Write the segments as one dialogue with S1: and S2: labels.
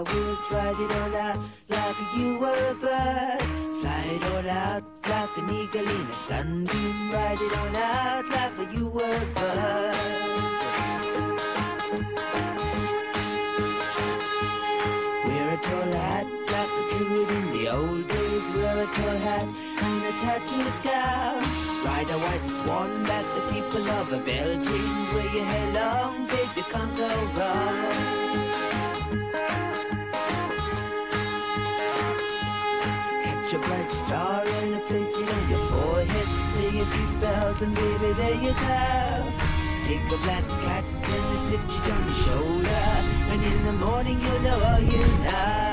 S1: I was ride it all out like you were a bird. Fly it all out like an eagle in a sunbeam. Ride it all out like you were a bird. Wear a tall hat like a druid in the old days. Wear a tall hat and a tattooed gown. Ride a white swan like the people of a Belgium. Wear your hair long, babe, you can't go wrong. Star in a place you know your forehead. Say a few spells and baby, there you go. Take a black cat and sit you on your shoulder. And in the morning you'll know all you know.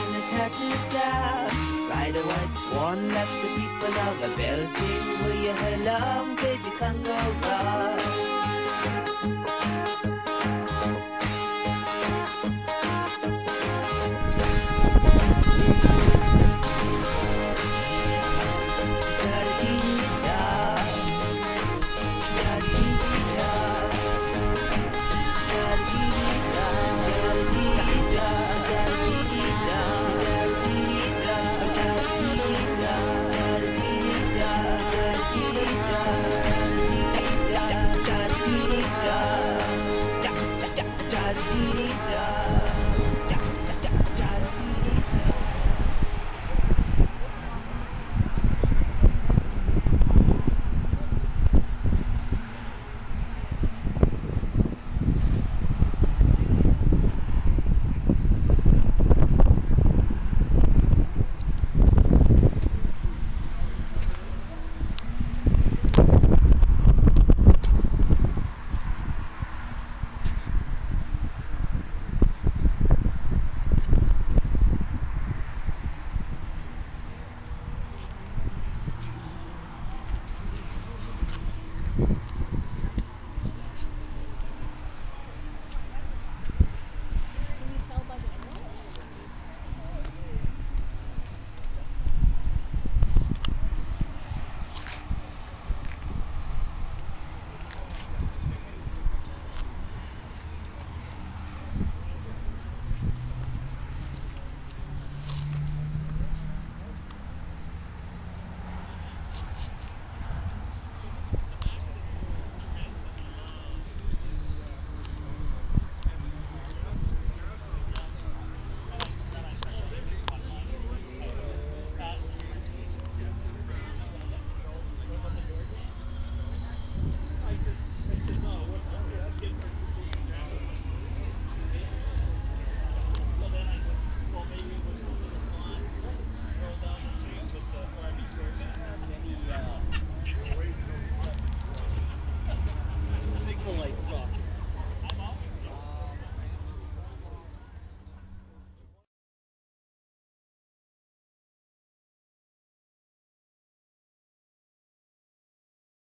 S1: in the tattooed cloud. Ride a white swan that the people of the building where you belong, baby, can go wrong. Yeah.